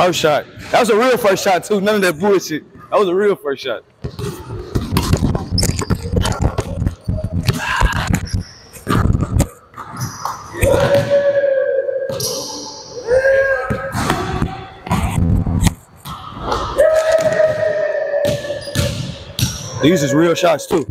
First shot. That was a real first shot too. None of that bullshit. That was a real first shot. These is real shots too.